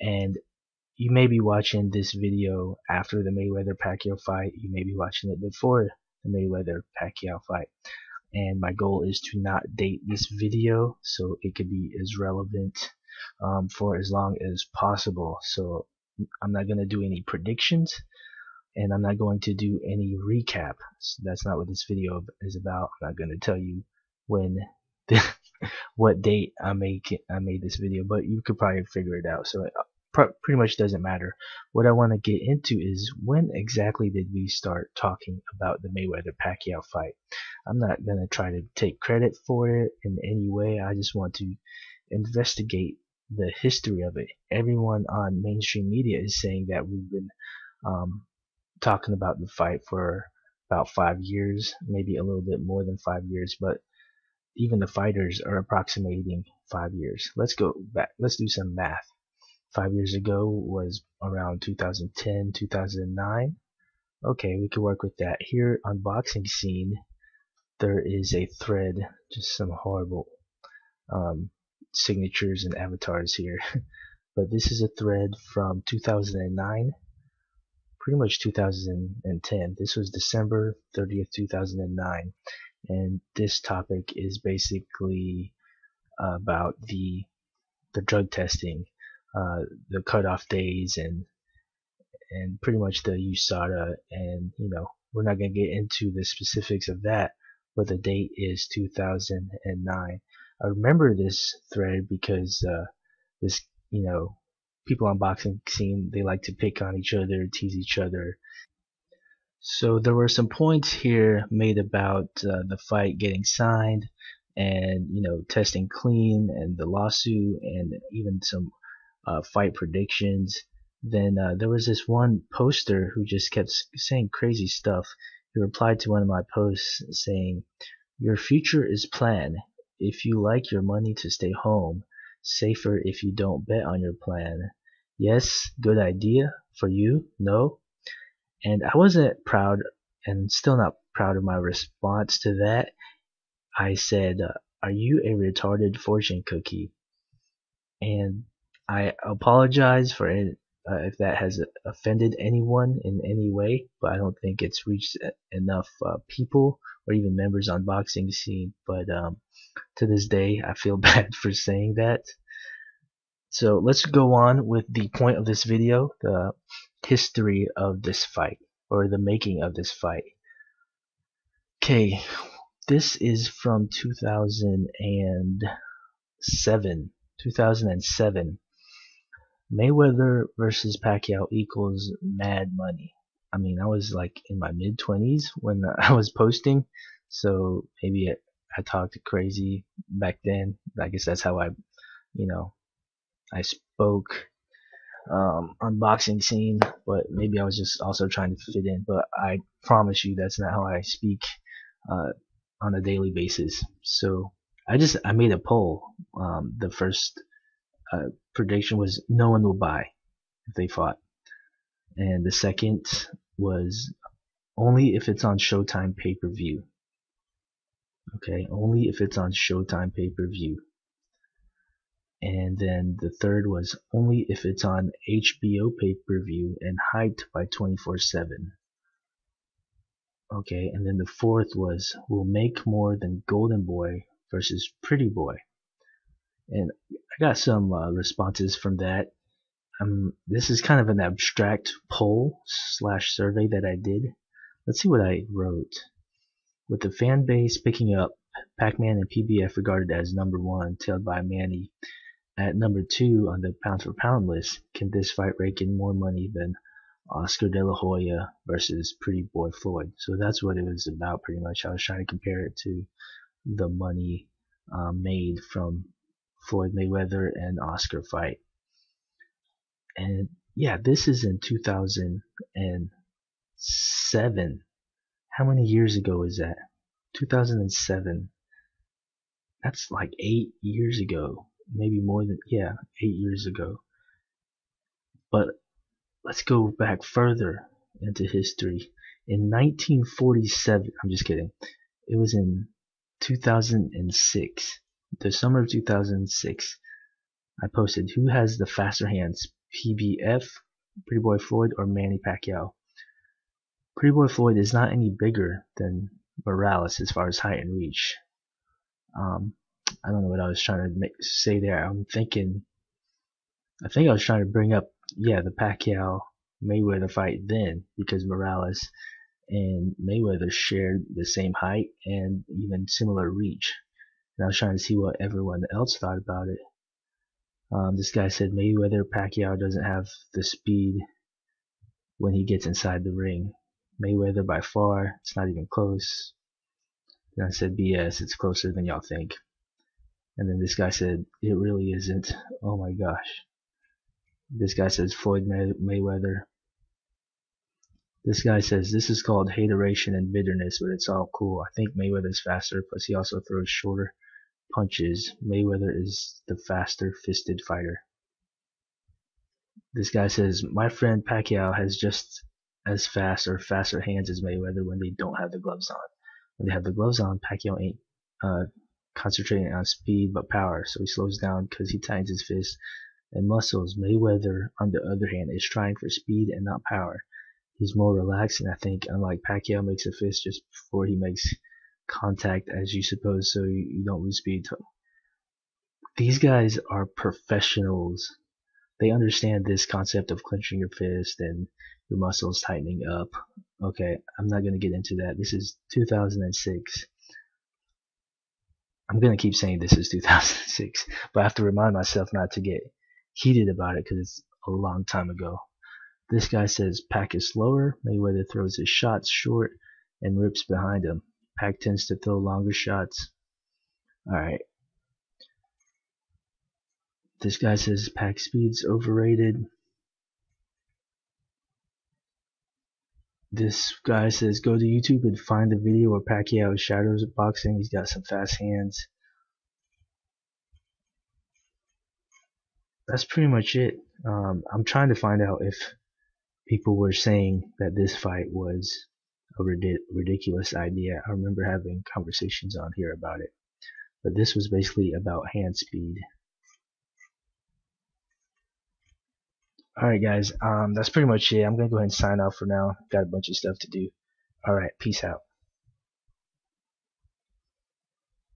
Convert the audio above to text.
and you may be watching this video after the Mayweather Pacquiao fight. You may be watching it before the Mayweather Pacquiao fight. And my goal is to not date this video so it could be as relevant um, for as long as possible. So I'm not going to do any predictions and I'm not going to do any recap. So that's not what this video is about. I'm not going to tell you when what date I make I made this video, but you could probably figure it out. So it pretty much doesn't matter. What I want to get into is when exactly did we start talking about the Mayweather Pacquiao fight. I'm not going to try to take credit for it in any way. I just want to investigate the history of it. Everyone on mainstream media is saying that we've been um, talking about the fight for about five years, maybe a little bit more than five years, but even the fighters are approximating five years. Let's go back. Let's do some math. Five years ago was around 2010, 2009. Okay, we can work with that. Here on boxing scene, there is a thread, just some horrible um, signatures and avatars here. but this is a thread from 2009 pretty much 2010. This was December 30th, 2009, and this topic is basically about the the drug testing, uh, the cutoff days, and and pretty much the USADA, and you know we're not gonna get into the specifics of that, but the date is 2009. I remember this thread because uh, this you know people on boxing scene they like to pick on each other, tease each other. So there were some points here made about uh, the fight getting signed and you know testing clean and the lawsuit and even some uh, fight predictions. Then uh, there was this one poster who just kept saying crazy stuff. He replied to one of my posts saying, "Your future is planned. If you like your money to stay home, safer if you don't bet on your plan. Yes, good idea. For you, no. And I wasn't proud and still not proud of my response to that. I said, uh, Are you a retarded fortune cookie? And I apologize for it uh, if that has offended anyone in any way, but I don't think it's reached enough uh, people or even members on boxing scene. But um, to this day, I feel bad for saying that. So let's go on with the point of this video, the history of this fight, or the making of this fight. Okay, this is from 2007. 2007. Mayweather versus Pacquiao equals mad money. I mean, I was like in my mid 20s when I was posting, so maybe I, talked crazy back then. I guess that's how I, you know, I spoke um, unboxing scene, but maybe I was just also trying to fit in. But I promise you, that's not how I speak uh, on a daily basis. So I just I made a poll. Um, the first uh, prediction was no one will buy if they fought, and the second was only if it's on Showtime pay per view. Okay, only if it's on Showtime pay per view and then the third was only if it's on HBO pay-per-view and hyped by 24/7. Okay, and then the fourth was we'll make more than Golden Boy versus Pretty Boy. And I got some uh, responses from that. Um, this is kind of an abstract poll slash survey that I did. Let's see what I wrote. With the fan base picking up Pac-Man and PBF regarded as number one, tailed by Manny at number two on the pound for pound list, can this fight rake in more money than Oscar De La Hoya versus Pretty Boy Floyd? So that's what it was about pretty much. I was trying to compare it to the money um, made from Floyd Mayweather and Oscar fight. And yeah, this is in 2007. How many years ago is that? 2007. That's like eight years ago maybe more than yeah eight years ago but let's go back further into history in 1947 i'm just kidding it was in 2006 the summer of 2006 i posted who has the faster hands PBF, Pretty Boy Floyd, or Manny Pacquiao. Pretty Boy Floyd is not any bigger than Morales as far as height and reach. Um, I don't know what I was trying to make, say there. I'm thinking, I think I was trying to bring up, yeah, the Pacquiao Mayweather fight then because Morales and Mayweather shared the same height and even similar reach. And I was trying to see what everyone else thought about it. Um, this guy said Mayweather Pacquiao doesn't have the speed when he gets inside the ring. Mayweather by far, it's not even close. Then I said BS, it's closer than y'all think. And then this guy said it really isn't. Oh my gosh. This guy says Floyd May Mayweather. This guy says this is called hateration and bitterness, but it's all cool. I think Mayweather's faster, plus he also throws shorter punches. Mayweather is the faster fisted fighter. This guy says my friend Pacquiao has just as fast or faster hands as Mayweather when they don't have the gloves on. When they have the gloves on, Pacquiao ain't uh, concentrating on speed but power, so he slows down because he tightens his fists and muscles. Mayweather, on the other hand, is trying for speed and not power. He's more relaxed, and I think, unlike Pacquiao, makes a fist just before he makes contact, as you suppose, so you, don't lose speed. These guys are professionals. They understand this concept of clenching your fist and your muscles tightening up. Okay, I'm not going to get into that. This is 2006. I'm going to keep saying this is 2006, but I have to remind myself not to get heated about it because it's a long time ago. This guy says Pac is slower. Mayweather throws his shots short and rips behind him. Pac tends to throw longer shots. Alright. This guy says Pac speed's overrated. This guy says go to YouTube and find the video where Pacquiao shadows boxing. He's got some fast hands. That's pretty much it. Um, I'm trying to find out if people were saying that this fight was a ridiculous idea. I remember having conversations on here about it. But this was basically about hand speed. Alright guys, um, that's pretty much it. I'm going to go ahead and sign off for now. Got a bunch of stuff to do. Alright, peace out.